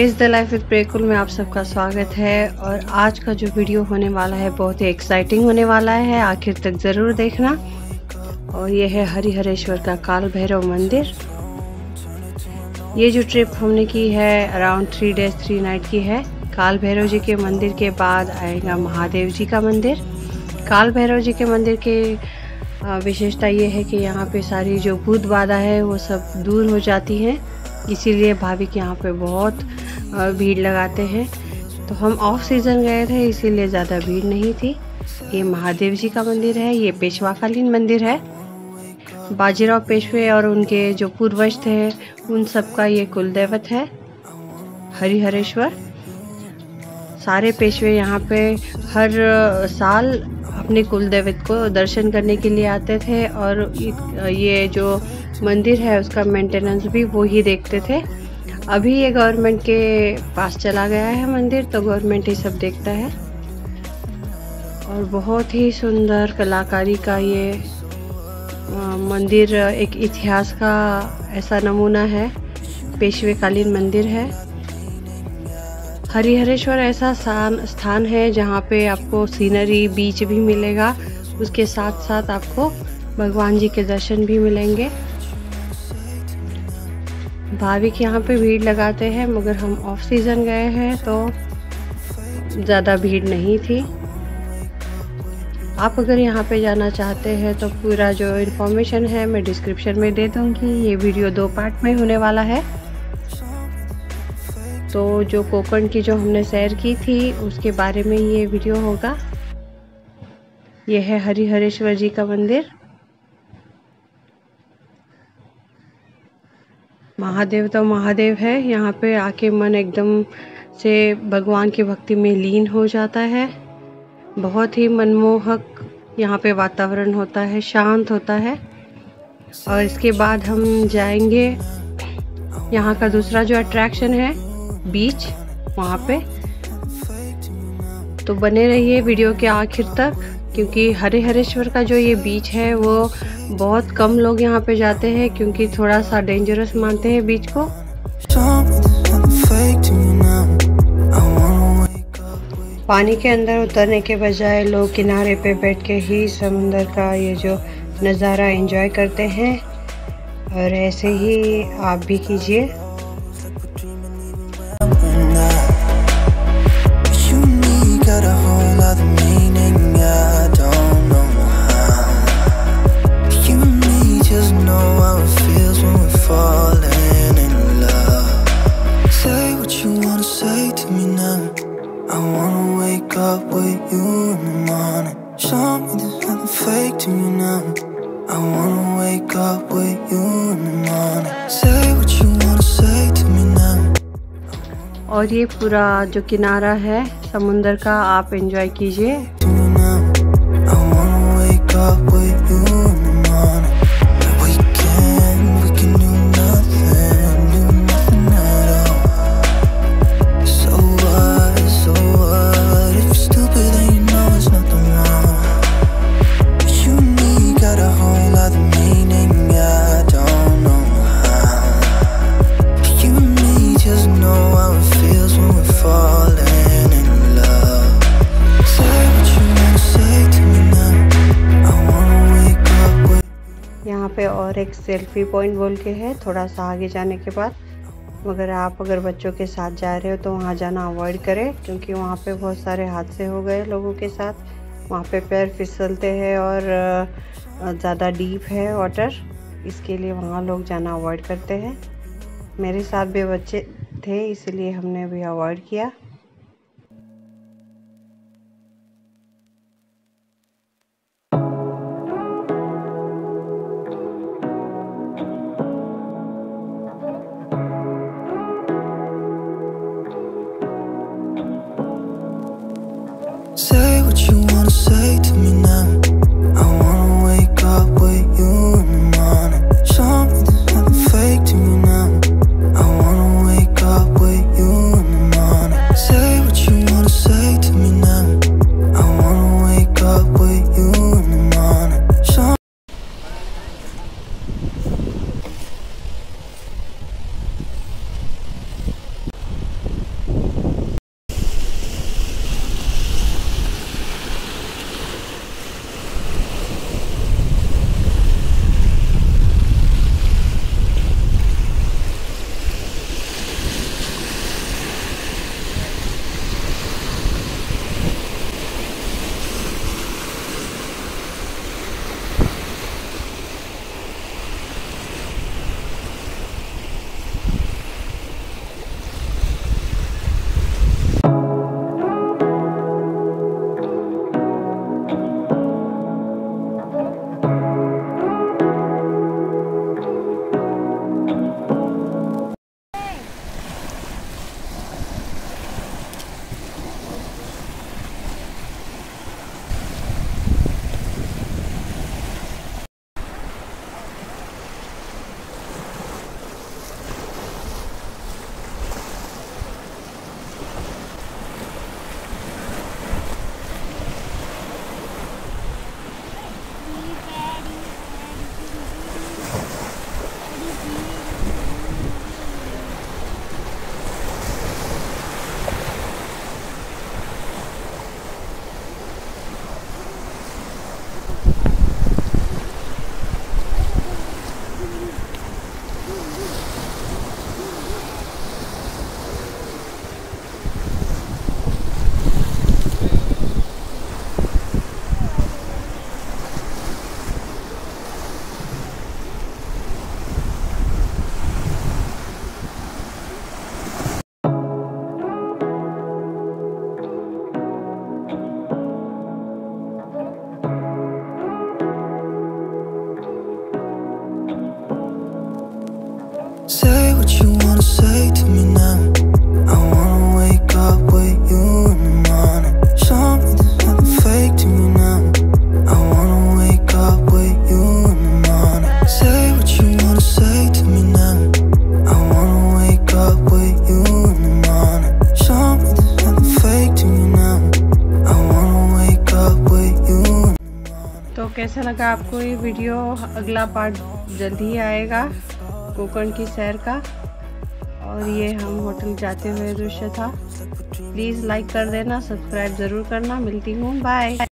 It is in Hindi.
Taste the life with Prakul में आप सबका स्वागत है और आज का जो वीडियो होने वाला है, बहुत ही एक्साइटिंग होने वाला है। आखिर तक ज़रूर देखना। और ये है हरिहरेश्वर का काल भैरव मंदिर। ये जो ट्रिप हमने की है around three days three night की है काल भैरव जी के मंदिर के बाद आएगा महादेव जी का मंदिर। काल भैरव जी के मंदिर के विशेषता ये है कि यहाँ पे सारी जो भूत बाधा है, वो सब दूर हो जाती हैं। इसीलिए भाविक यहाँ पे बहुत भीड़ लगाते हैं। तो हम ऑफ़ सीज़न गए थे, इसीलिए ज़्यादा भीड़ नहीं थी। ये महादेव जी का मंदिर है, ये पेशवाकालीन मंदिर है। बाजीराव पेशवे और उनके जो पूर्वज थे, उन सब का ये कुलदेवत है, हरिहरेश्वर। सारे पेशवे यहाँ पे हर साल अपने कुलदेवत को दर्शन करने के लिए आते थे और ये जो मंदिर है, उसका मेंटेनेंस भी वो ही देखते थे। अभी ये गवर्नमेंट के पास चला गया है मंदिर तो गवर्नमेंट ही सब देखता है। और बहुत ही सुंदर कलाकारी का ये मंदिर एक इतिहास का ऐसा नमूना है। पेशवेकालीन मंदिर है। हरिहरेश्वर ऐसा स्थान है जहाँ पे आपको सीनरी, बीच भी मिलेगा। उसके साथ साथ आपको भगवान जी के दर्शन भी मिलेंगे। भाविक यहाँ पे भीड़ लगाते हैं, मगर हम ऑफ़ सीज़न गए हैं तो ज़्यादा भीड़ नहीं थी। आप अगर यहाँ पे जाना चाहते हैं तो पूरा जो इन्फॉर्मेशन है, मैं डिस्क्रिप्शन में दे दूँगी। ये वीडियो दो पार्ट में होने वाला है। तो जो कोकण की जो हमने सैर की थी, उसके बारे में ये वीडियो होगा। ये है हरिहरेश्वर जी का मंदिर। महादेव तो महादेव है। यहाँ पे आके मन एकदम से भगवान की भक्ति में लीन हो जाता है। बहुत ही मनमोहक यहाँ पे वातावरण होता है, शांत होता है। और इसके बाद हम जाएँगे। यहाँ का दूसरा जो अट्रैक्शन है बीच वहाँ पे। तो बने रहिए वीडियो के आखिर तक। क्योंकि हरे हरेश्वर का जो ये बीच है, वो बहुत कम लोग यहाँ पे जाते हैं क्योंकि थोड़ा सा डेंजरस मानते हैं बीच को। पानी के अंदर उतरने के बजाय लोग किनारे पे बैठ के ही समुंदर का ये जो नज़ारा एंजॉय करते हैं। और ऐसे ही आप भी कीजिए। और ये पूरा जो किनारा है समुंदर का आप एंजॉय कीजिए। और एक सेल्फी पॉइंट बोल के है, थोड़ा सा आगे जाने के बाद। मगर आप अगर बच्चों के साथ जा रहे हो तो वहाँ जाना अवॉइड करें, क्योंकि वहाँ पे बहुत सारे हादसे हो गए लोगों के साथ। वहाँ पे पैर फिसलते हैं और ज़्यादा डीप है वाटर इसके लिए वहाँ लोग जाना अवॉइड करते हैं। मेरे साथ भी बच्चे थे, इसलिए हमने भी अवॉइड किया। तो कैसा लगा आपको ये वीडियो अगला पार्ट जल्द ही आएगा कोकण की सैर का। और ये हम होटल जाते हुए दृश्य था। प्लीज़ लाइक कर देना सब्सक्राइब ज़रूर करना। मिलती हूँ। बाय